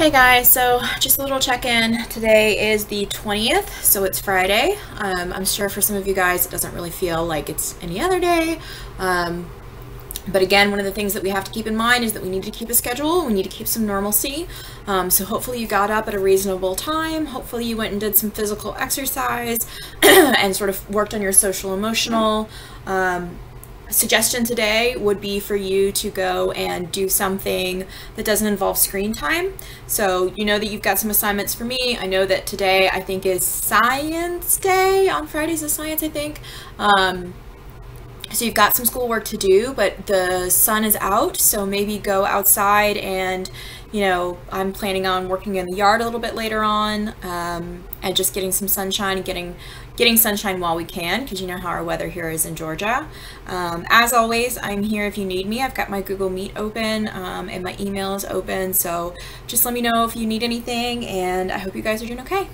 Hey guys, so just a little check-in. Today is the 20th, so it's Friday. Um, I'm sure for some of you guys it doesn't really feel like it's any other day. Um, but again, one of the things that we have to keep in mind is that we need to keep a schedule, we need to keep some normalcy. Um, so hopefully you got up at a reasonable time, hopefully you went and did some physical exercise and sort of worked on your social emotional um, suggestion today would be for you to go and do something that doesn't involve screen time. So you know that you've got some assignments for me. I know that today I think is science day. On Fridays is science, I think. Um, so you've got some schoolwork to do, but the sun is out, so maybe go outside and, you know, I'm planning on working in the yard a little bit later on um, and just getting some sunshine and getting getting sunshine while we can because you know how our weather here is in Georgia. Um, as always, I'm here if you need me. I've got my Google Meet open um, and my email is open, so just let me know if you need anything and I hope you guys are doing okay.